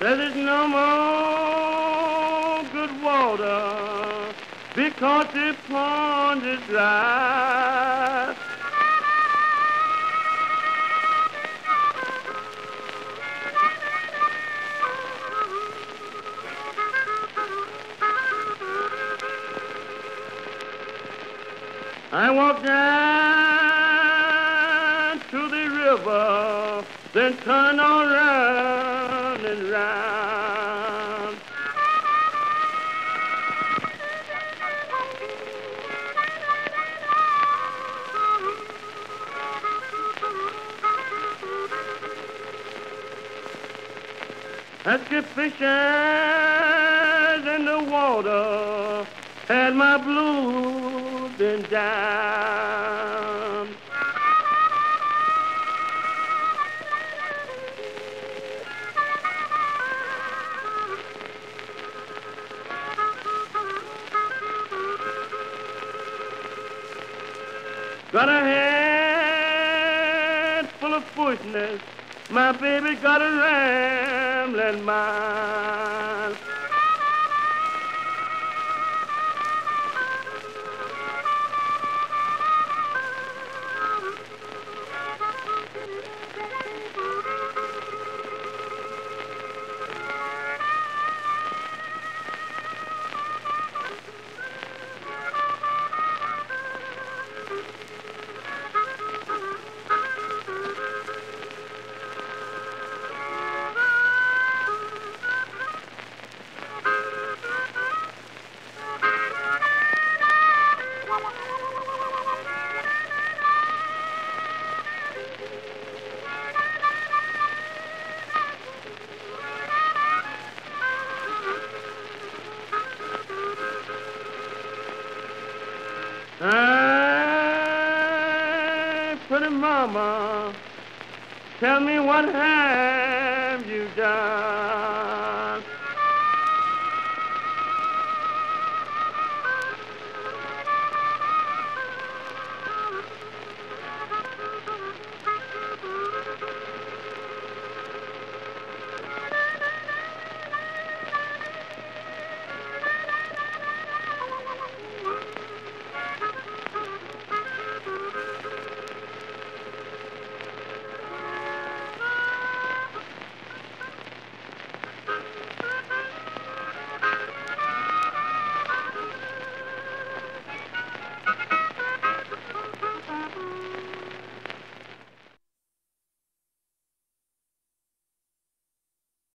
There is no more good water because the pond is dry. I walked down to the river, then turned around and round. I skipped fishes in the water, had my blues been down. Got a head full of foolishness. My baby got a rambling mind. Hey, pretty mama, tell me what have you done?